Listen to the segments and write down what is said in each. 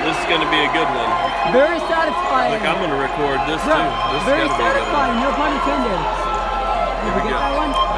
This is going to be a good one. Very satisfying. Look, I'm going to record this too. This Very satisfying. No pun intended. Did we, we get go. that one?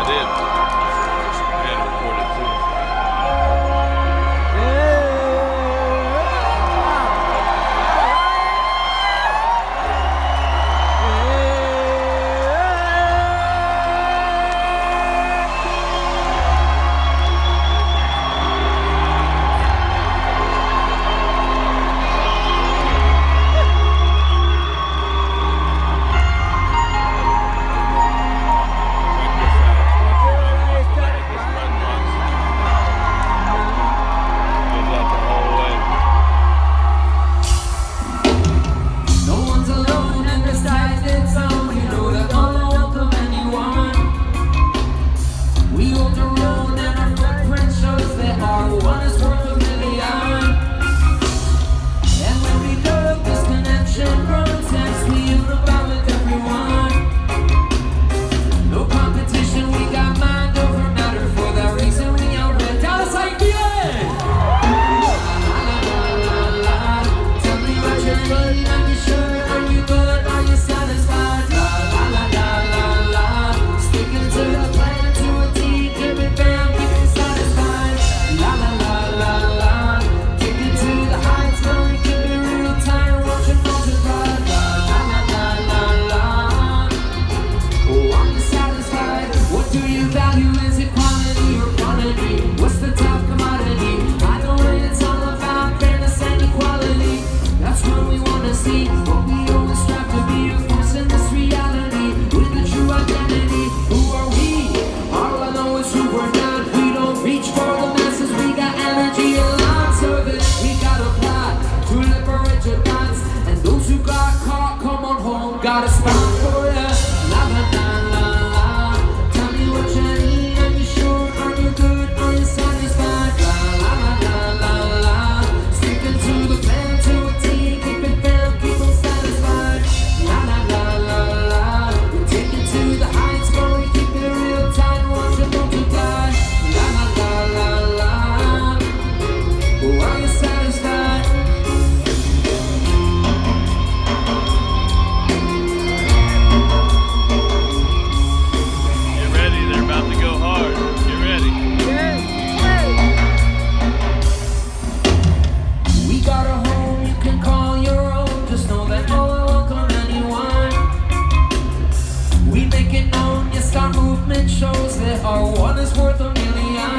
shows that our one is worth a million.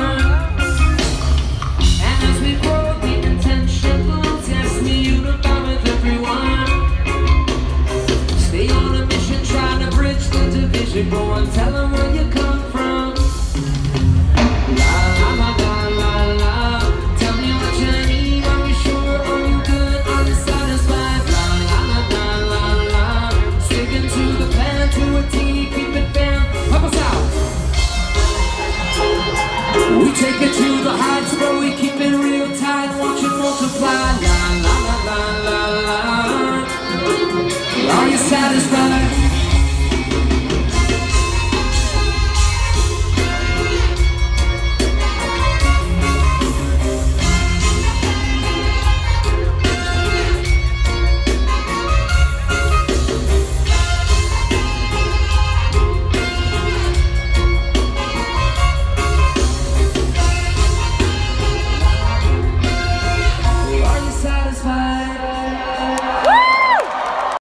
And as we grow, the intention builds as we unify with everyone. Stay on a mission, trying to bridge the division. Go on, tell them Take it to the heights, but we keep it real tight. Watch it multiply. La la la la la la. Are you satisfied?